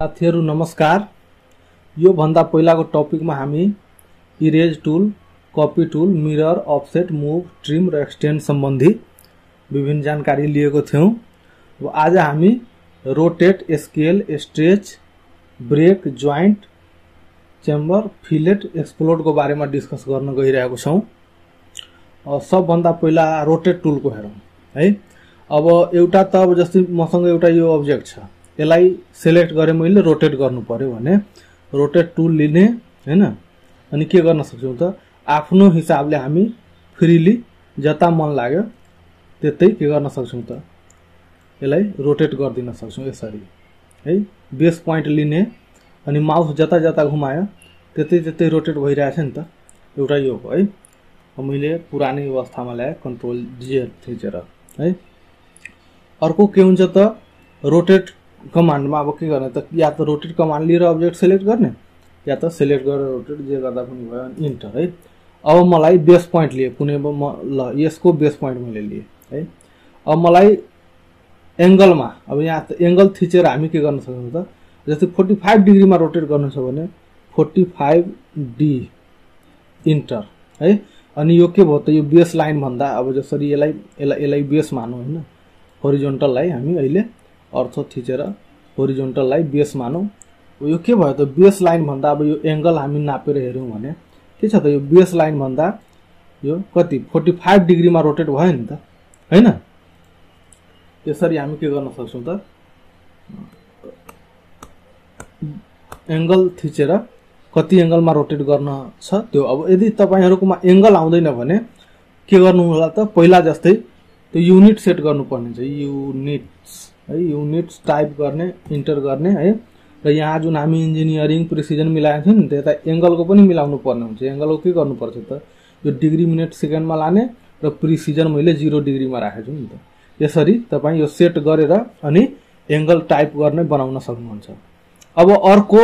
साथीहरू नमस्कार। योभन्दा पहिलाको टपिकमा हामी erase tool copy tool mirror offset move trim र एक्सटेन्ड सम्बन्धी विभिन्न जानकारी लिएको थियौँ। अब आज हामी rotate scale stretch break joint chamfer fillet एक्सप्लोडको बारेमा डिस्कस गर्न गइरहेको छौँ। सबभन्दा पहिला रोटेट टुलको हेरौँ है? अब एउटा त अब जस्तै मसँग एउटा यो अब्जेक्ट छ। यसलाई सेलेक्ट गरेँ मैले रोटेट गर्नु पर्यो भने। रोटेट टुल लिने होइन? अनि के गर्न सक्छौँ त? आफ्नो हिसाबले हामी फ्रिली जता मन लाग्यो त्यतै के गर्न सक्छौँ त? यसलाई रोटेट गरिदिन सक्छौँ यसरी। है? बेस पोइन्ट लिने अनि माउस जता जता घुमायो त्यतै त्यतै रोटेट भइरहेछ नि त? एउटा यो हो? है मैले पुरानै अवस्थामा ल्याएँ कन्ट्रोल डिजेल थिचेर है? अर्को के हुन्छ त? रोटेट कमान्डमा अब के गर्ने त? या त रोटेट कमान्ड लिएर अब्जेक्ट सेलेक्ट गर्ने या त सेलेक्ट गरेर रोटेट जे गर्दा पनि भयो इन्टर है। अब मलाई बेस पोइन्ट लिएँ कुनै म ल यसको बेस पोइन्ट मैले लिएँ है। अब मलाई एङ्गलमा अब यहाँ त एङ्गल थिचेर हामी के गर्न सक्छौँ त? जस्तै फोर्टी फाइभ डिग्रीमा रोटेट गर्नु छ भने फोर्टी फाइभ डी इन्टर है। अनि यो के भयो त? यो बेस लाइन भन्दा अब जसरी यसलाई यसलाई यसलाई बेस मानौँ होइन। होरिजोन्टललाई हामी अहिले अर्थो थिचेर होरिजोन्टललाई बेस मानौँ। यो के भयो त? बेस लाइन भन्दा अब यो एङ्गल हामी नापेर हेऱ्यौँ भने के छ त? यो बेस लाइन भन्दा यो कति? फोर्टी फाइभ डिग्रीमा रोटेट भयो नि त होइन? यसरी हामी के गर्न सक्छौँ त? एङ्गल थिचेर कति एङ्गलमा रोटेट गर्न छ त्यो अब यदि तपाईँहरूकोमा एङ्गल आउँदैन भने के गर्नु होला त? पहिला जस्तै त्यो युनिट सेट गर्नुपर्ने छ युनिट्स है युनिट्स टाइप गर्ने इन्टर गर्ने है। र यहाँ जुन हामी इन्जिनियरिङ प्रिसिजन मिलाएको थियौँ नि त्यता एङ्गलको पनि मिलाउनु पर्ने हुन्छ। एङ्गलको के गर्नुपर्छ त? यो डिग्री मिनट सेकेन्डमा लाने र प्रिसिजन मैले जिरो डिग्रीमा राखेको छु नि त। यसरी तपाईँ यो सेट गरेर अनि एङ्गल टाइप गर्ने बनाउन सक्नुहुन्छ। अब अर्को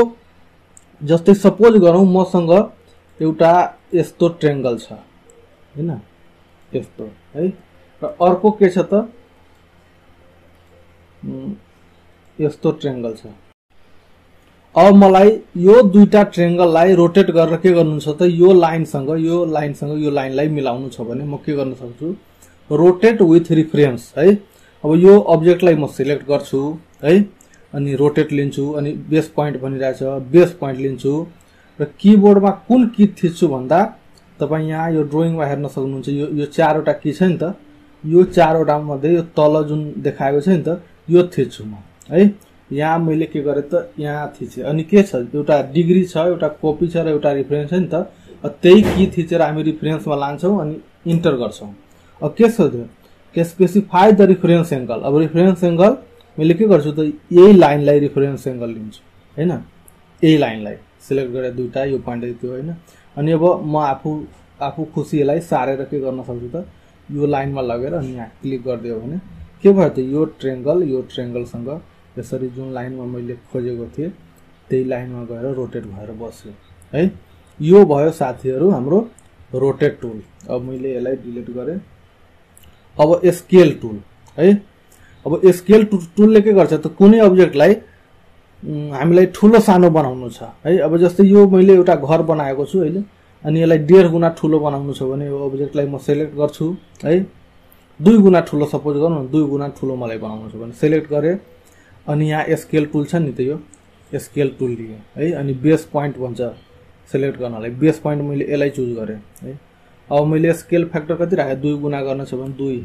जस्तै सपोज गरौँ मसँग एउटा यस्तो ट्रेङ्गल छ। होइन? यस्तो है। र अर्को के छ त? यस्तो ट्रेङ्गल छ। अब मलाई यो दुईटा ट्रेङ्गललाई रोटेट गरेर के गर्नु छ त यो लाइनसँग यो लाइनसँग यो लाइनलाई मिलाउनु छ भने म के गर्न सक्छु? रोटेट विथ रिफरेन्स है? अब यो अब्जेक्टलाई म सिलेक्ट गर्छु है? अनि रोटेट लिन्छु अनि बेस पोइन्ट भनिरहेछ बेस पोइन्ट लिन्छु। र किबोर्डमा कुन की थिच्छु भन्दा तपाईँ यहाँ यो ड्रइङमा हेर्न सक्नुहुन्छ यो यो चारवटा की छ नि त। यो चारवटा मध्ये यो तल जुन देखाएको छ नि त यो थिच्छु म। है यहाँ मैले के गरेँ त यहाँ थिचेँ अनि के छ एउटा डिग्री छ एउटा कपी छ र एउटा रिफरेन्स छ नि त। त्यही की थिचेर हामी रिफरेन्समा लान्छौँ अनि इन्टर गर्छौँ। अब के छ के स्पेसिफाई द रिफरेन्स एङ्गल। अब रिफरेन्स एङ्गल मैले के गर्छु त यही लाइनलाई रिफरेन्स एङ्गल लिन्छु होइन? यही लाइनलाई सिलेक्ट गरेर दुइटा यो पोइन्ट त्यो होइन? अनि अब म आफू आफू खुसी यसलाई सारेर के गर्न सक्छु त यो लाइनमा लगेर अनि यहाँ क्लिक गरिदियो भने के भयो त यो ट्रेङ्गल यो ट्रेङ्गलसँग यसरी जुन लाइनमा मैले खोजेको थिएँ त्यही लाइनमा गएर रोटेट भएर बस्यो। है? यो भयो साथीहरू हाम्रो रोटेट टुल। अब मैले यसलाई डिलिट गरेँ। अब स्केल टुल है? अब स्केल टु टुलले के गर्छ त कुनै अब्जेक्टलाई हामीलाई ठुलो सानो बनाउनु छ है? अब जस्तै यो मैले एउटा घर बनाएको छु अहिले अनि यसलाई डेढ गुणा ठुलो बनाउनु छ भने यो अब्जेक्टलाई म सेलेक्ट गर्छु है? दुई गुणा ठुलो सपोज गरौँ न दुई गुणा ठुलो मलाई बनाउनु छ भने सेलेक्ट गरेँ अनि यहाँ स्केल टुल छ नि त यो स्केल टुल लिएँ है अनि बेस पोइन्ट भन्छ सेलेक्ट गर्नलाई। बेस पोइन्ट मैले यसलाई चुज गरेँ है। अब मैले स्केल फ्याक्टर कति राखेँ? दुई गुणा गर्न छ भने दुई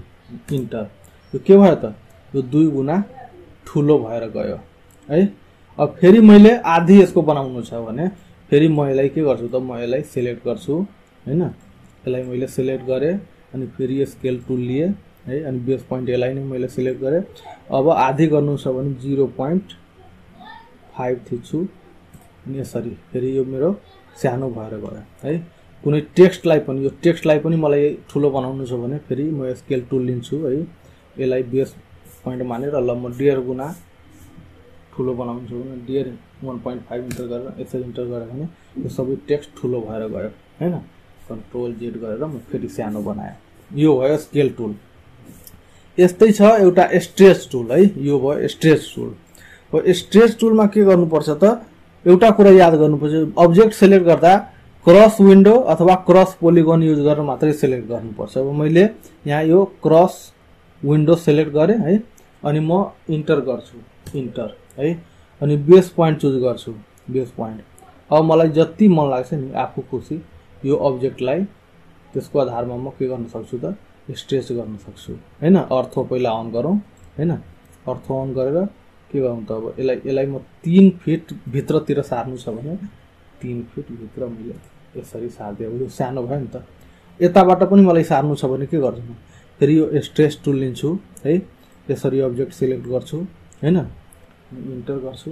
इन्टर यो के भयो त? यो दुई गुणा ठुलो भएर गयो है। अब फेरि मैले आधी यसको बनाउनु छ भने फेरि म यसलाई के गर्छु त? म यसलाई सेलेक्ट गर्छु होइन। यसलाई मैले सेलेक्ट गरेँ अनि फेरि स्केल टुल लिएँ है अनि बेस पोइन्ट यसलाई नै मैले सेलेक्ट गरेँ। अब आधी गर्नु छ भने जिरो पोइन्ट फाइभ थिच्छु। अनि यसरी फेरि यो मेरो सानो भएर गयो है। कुनै टेक्स्टलाई पनि यो टेक्स्टलाई पनि मलाई ठुलो बनाउनु छ भने फेरि म स्केल टुल लिन्छु है। यसलाई बेस पोइन्ट मानेर ल म डेढ गुणा ठुलो बनाउनु भने डेढ वान पोइन्ट फाइभ इन्टर गरेर यसरी इन्टर गरेँ भने यो सबै टेक्स्ट ठुलो भएर गयो होइन। कन्ट्रोल जेड गरेर म फेरि सानो बनाएँ। यो भयो स्केल टुल यस्तै छ एउटा स्ट्रेच टुल है यो भयो स्ट्रेच टुल हो स्ट्रेच टुलमा के गर्नुपर्छ त एउटा कुरा याद गर्नुपर्छ अब्जेक्ट सेलेक्ट गर्दा क्रस विन्डो अथवा क्रस पोलिगन युज गरेर मात्रै सेलेक्ट गर्नुपर्छ। अब मैले यहाँ यो क्रस विन्डो सेलेक्ट गरेँ है अनि म इन्टर गर्छु इन्टर है अनि बेस पोइन्ट चुज गर्छु बेस पोइन्ट अब मलाई जति मन लाग्छ नि आफू खुसी। यो अब्जेक्टलाई त्यसको आधारमा म के गर्न सक्छु त? स्ट्रेच गर्न सक्छु। होइन? अर्थो पहिला अन गरौँ होइन? अर्थो अन गरेर के गरौँ त अब? यसलाई यसलाई म तिन फिट भित्रतिर सार्नु छ भने तिन फिट भित्र मैले यसरी सारिदिएँ। यो सानो भयो नि त। यताबाट पनि मलाई सार्नु छ भने के गर्छु म? फेरि यो स्ट्रेस टुल लिन्छु है? यसरी अब्जेक्ट सिलेक्ट गर्छु होइन? इन्टर गर्छु।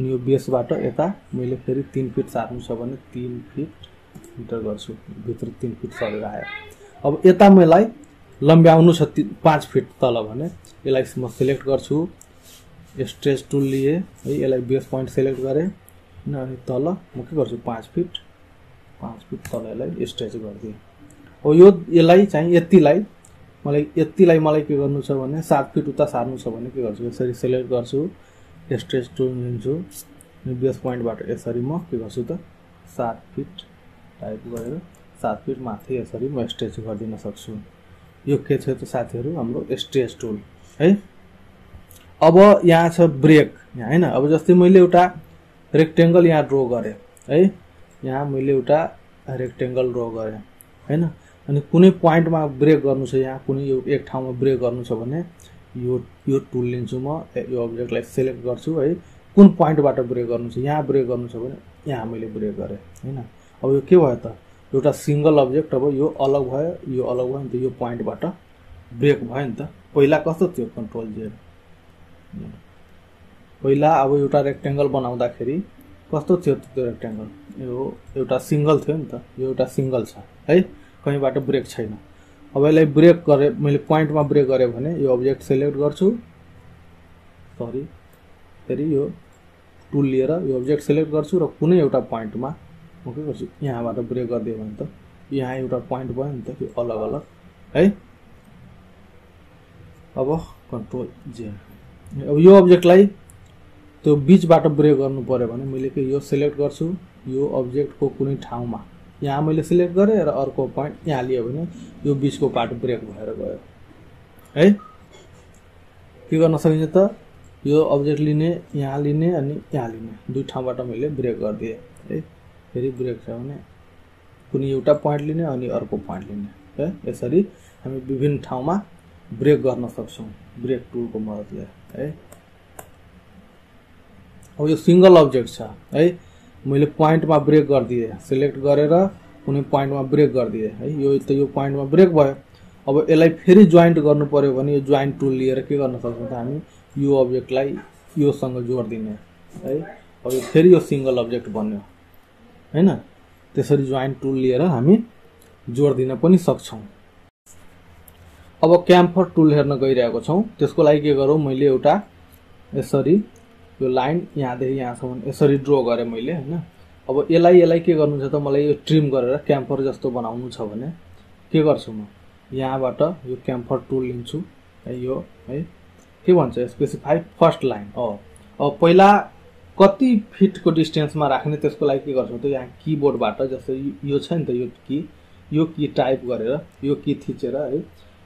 यो बेसबाट यता मैले फेरि तिन फिट सार्नु छ भने तिन फिट इन्टर गर्छु भित्र तिन फिट सरेर आयो अब यता मलाई लम्ब्याउनु छ ति पाँच फिट तल भने यसलाई म सिलेक्ट गर्छु। स्ट्रेच टुल लिएँ है यसलाई बेस पोइन्ट सेलेक्ट गरेँ। होइन अनि तल म के गर्छु पाँच फिट पाँच फिट तल यसलाई स्ट्रेच गरिदिएँ। अब यो यसलाई चाहिँ यतिलाई मलाई यतिलाई मलाई के गर्नु छ भने सात फिट उता सार्नु छ भने के गर्छु यसरी सेलेक्ट गर्छु स्ट्रेच टुल लिन्छु। बेस पोइन्टबाट यसरी म के गर्छु त सात फिट टाइप गरेर सात फिट माथि यसरी म स्ट्रेच गरिदिन सक्छु। यो के छ त साथीहरू? हाम्रो स्ट्रेच टुल है? अब यहाँ छ ब्रेक यहाँ होइन? अब जस्तै मैले एउटा रेक्टेङ्गल यहाँ ड्र गरेँ है? यहाँ मैले एउटा रेक्टेङ्गल ड्र गरेँ होइन? अनि कुनै पोइन्टमा ब्रेक गर्नु छ यहाँ कुनै यो एक ठाउँमा ब्रेक गर्नु छ भने यो यो टुल लिन्छु म यो अब्जेक्टलाई सेलेक्ट गर्छु है? कुन पोइन्टबाट ब्रेक गर्नु छ यहाँ ब्रेक गर्नु छ भने यहाँ मैले ब्रेक गरेँ होइन? अब यो के भयो त? एउटा सिङ्गल अब्जेक्ट अब यो अलग भयो यो अलग भयो नि त यो पोइन्टबाट ब्रेक भयो नि त। पहिला कस्तो थियो कन्ट्रोल जेड पहिला अब एउटा रेक्टेङ्गल बनाउँदाखेरि कस्तो थियो त्यो रेक्टेङ्गल यो एउटा सिङ्गल थियो नि त। यो एउटा सिङ्गल छ है? कहीँबाट ब्रेक छैन। अब यसलाई ब्रेक गरेँ मैले पोइन्टमा ब्रेक गरेँ भने यो अब्जेक्ट सेलेक्ट गर्छु। सरी फेरि यो टुल लिएर यो अब्जेक्ट सेलेक्ट गर्छु र कुनै एउटा पोइन्टमा गर्छु। यहाँबाट ब्रेक गरिदियो भने त यहाँ एउटा पोइन्ट भयो नि त यो अलग अलग। है? अब कन्ट्रोल जे अब यो अब्जेक्टलाई त्यो बिचबाट ब्रेक गर्नु पऱ्यो भने मैले के यो सेलेक्ट गर्छु यो अब्जेक्टको कुनै ठाउँमा। यहाँ मैले सिलेक्ट गरेँ र अर्को पोइन्ट यहाँ लियो भने यो बिचको पार्ट ब्रेक भएर गयो। है? के गर्न सकिन्छ त? यो अब्जेक्ट लिने यहाँ लिने अनि यहाँ लिने। दुई ठाउँबाट मैले ब्रेक गरिदिएँ। है? फेरि ब्रेक छ भने कुनै एउटा पोइन्ट लिने अनि अर्को पोइन्ट लिने है? यसरी हामी विभिन्न ठाउँमा ब्रेक गर्न सक्छौँ ब्रेक टुलको मद्दतले है? अब यो सिङ्गल अब्जेक्ट छ है? मैले पोइन्टमा ब्रेक गरिदिएँ सिलेक्ट गरेर कुनै पोइन्टमा ब्रेक गरिदिएँ है? यो त यो पोइन्टमा ब्रेक भयो। अब यसलाई फेरि जोइन्ट गर्नु पऱ्यो भने यो जोइन्ट टुल लिएर के गर्न सक्छौँ त हामी? यो अब्जेक्टलाई योसँग जोडिदिने है? अब फेरि यो सिङ्गल अब्जेक्ट बन्यो। होइन? त्यसरी जोइन्ट टुल लिएर हामी जोडिदिन पनि सक्छौँ। अब क्याम्फर टुल हेर्न गइरहेको छौँ। त्यसको लागि के गरौँ? मैले एउटा यसरी यो लाइन यहाँदेखि यहाँसम्म यसरी ड्र गरेँ मैले होइन? अब यसलाई यसलाई के गर्नु छ त मलाई यो ट्रिम गरेर क्याम्फर जस्तो बनाउनु छ भने के गर्छु म? यहाँबाट यो क्याम्फर टुल लिन्छु। है यो है। के भन्छ स्पेसिफाई फर्स्ट लाइन अँ अब पहिला कति फिटको डिस्टेन्समा राख्ने त्यसको लागि के गर्छौँ त? यहाँ किबोर्डबाट जस्तै यो छ नि त यो कि यो कि टाइप गरेर यो कि थिचेर है।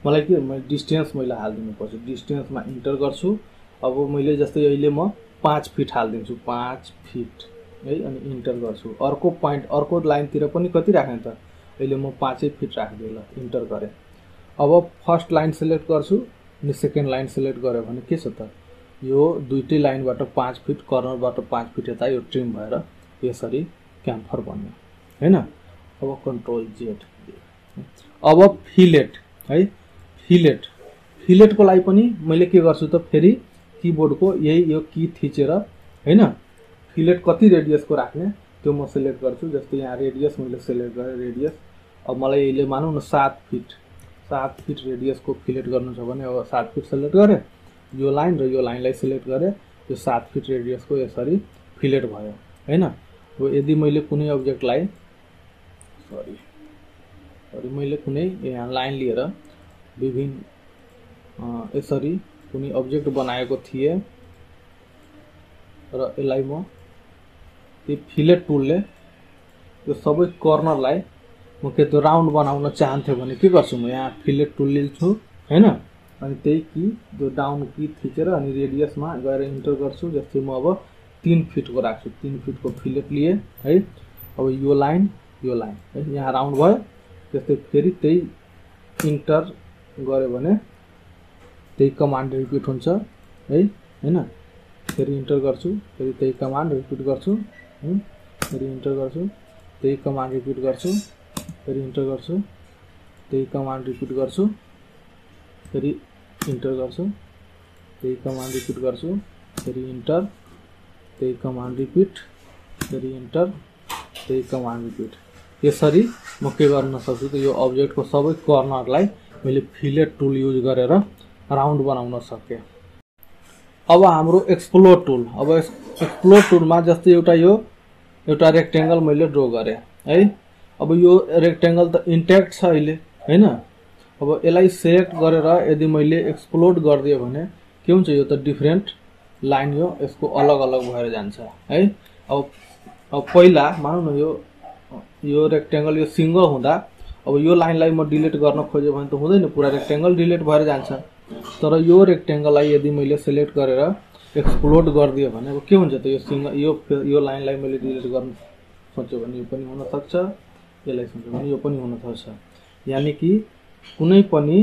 मलाई के मैले डिस्टेन्स मैले हालिदिनुपर्छ डिस्टेन्समा इन्टर गर्छु। अब मैले जस्तै अहिले म पाँच फिट हालिदिन्छु। पाँच फिट है अनि इन्टर गर्छु। अर्को पोइन्ट अर्को लाइनतिर पनि कति राख्ने त? अहिले म पाँचै फिट राखिदिएँ ल इन्टर गरेँ। अब फर्स्ट लाइन सेलेक्ट गर्छु अनि सेकेन्ड लाइन सेलेक्ट गऱ्यो भने के छ त? यो दुइटै लाइनबाट पाँच फिट कर्नरबाट पाँच फिट यता यो ट्रिम भएर यसरी क्याम्फर बन्यो होइन? अब कन्ट्रोल जेड अब फिलेट है? फिलेट फिलेटको लागि पनि मैले के गर्छु त फेरि किबोर्डको यही यो की थिचेर होइन? फिलेट कति रेडियसको राख्ने त्यो म सेलेक्ट गर्छु। जस्तै यहाँ रेडियस मैले सेलेक्ट गरेँ रेडियस अब मलाई यसले मानौँ न सात फिट। सात फिट रेडियसको फिलेट गर्नु छ भने अब सात फिट सेलेक्ट गरेँ। यो लाइन र यो लाइनलाई सिलेक्ट गरेँ। यो सात फिट रेडियसको यसरी फिलेट भयो होइन? अब यदि मैले कुनै अब्जेक्टलाई सरी सरी मैले कुनै यहाँ लाइन लिएर विभिन्न यसरी कुनै अब्जेक्ट बनाएको थिएँ र यसलाई म त्यो फिलेट टुलले यो सबै कर्नरलाई म के त्यो राउन्ड बनाउन चाहन्थेँ भने के गर्छु म? यहाँ फिलेट टुल लिन्छु होइन? अनि त्यही कि त्यो डाउन कि थिचेर अनि रेडियसमा गएर इन्टर गर्छु जस्तै म अब तिन फिटको राख्छु। तिन फिटको फिलेट लिएँ है। अब यो लाइन यो लाइन है। यहाँ राउन्ड भयो। त्यस्तै फेरि त्यही इन्टर गऱ्यो भने त्यही कमान्ड रिपिट हुन्छ है। होइन? फेरि इन्टर गर्छु फेरि त्यही कमान्ड रिपिट गर्छु है। फेरि इन्टर गर्छु त्यही कमान्ड रिपिट गर्छु फेरि इन्टर गर्छु त्यही कमान्ड रिपिट गर्छु फेरि इन्टर गर्छु। त्यही कमान्ड रिपिट गर्छु। फेरि इन्टर त्यही कमान्ड रिपिट फेरि इन्टर त्यही कमान्ड रिपिट यसरी म के गर्न सक्छु त यो अब्जेक्टको सबै कर्नरलाई मैले फिलेट टुल युज गरेर राउन्ड बनाउन सकेँ। अब हाम्रो एक्सप्लोर टुल अब एक्सप्लोर टुलमा जस्तै एउटा यो एउटा रेक्टेङ्गल मैले ड्र गरेँ। है? अब यो रेक्टेङ्गल त इन्ट्याक्ट छ अहिले होइन? अब यसलाई सेलेक्ट गरेर यदि मैले एक्सप्लोड गरिदिएँ भने के हुन्छ यो त डिफ्रेन्ट लाइन यो यसको अलग अलग भएर जान्छ है? अब अब पहिला मानौँ न यो यो रेक्टेङ्गल यो सिङ्गल हुँदा अब यो लाइनलाई म डिलिट गर्न खोजेँ भने त हुँदैन पुरा रेक्टेङ्गल डिलिट भएर जान्छ। तर यो रेक्टेङ्गललाई यदि मैले सेलेक्ट गरेर एक्सप्लोड गरिदिएँ भने अब के हुन्छ त यो सिङ्गल यो यो लाइनलाई मैले डिलिट गर्न सोच्यो भने यो पनि हुनसक्छ यसलाई सोच्यो भने यो पनि हुनसक्छ यानि कि कुनै पनि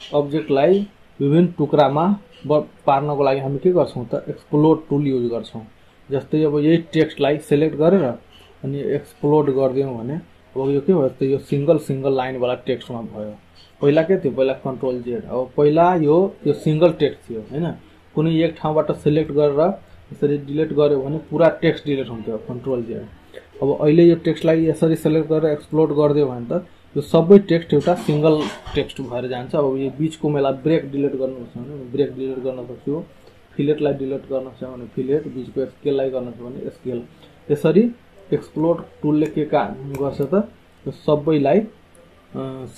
अब्जेक्टलाई विभिन्न टुक्रामा पार्नको लागि हामी के गर्छौँ त एक्सप्लोड टुल युज गर्छौँ। जस्तै अब यही टेक्स्टलाई सेलेक्ट गरेर अनि एक्सप्लोड गरिदियौँ भने अब यो के भयो त यो सिङ्गल सिङ्गल लाइनवाला टेक्स्टमा भयो। पहिला के थियो पहिला कन्ट्रोल जेड अब पहिला यो यो सिङ्गल टेक्स्ट थियो होइन? कुनै एक ठाउँबाट सेलेक्ट गरेर यसरी डिलिट गऱ्यो भने पुरा टेक्स्ट डिलिट हुन्थ्यो कन्ट्रोल जेड अब अहिले यो टेक्स्टलाई यसरी सेलेक्ट गरेर एक्सप्लोड गरिदियो भने त यो सबै टेक्स्ट एउटा सिङ्गल टेक्स्ट भएर जान्छ। अब यो बिचको मेला ब्रेक डिलिट गर्नु छ भने ब्रेक डिलिट गर्न सक्छु। फिलेटलाई डिलिट गर्न छ भने फिलेट बिचको स्केललाई गर्न छ भने स्केल। यसरी एक्सप्लोर टुलले के काम गर्छ त सबैलाई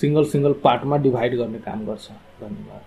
सिङ्गल सिङ्गल पार्टमा डिभाइड गर्ने काम गर्छ। धन्यवाद।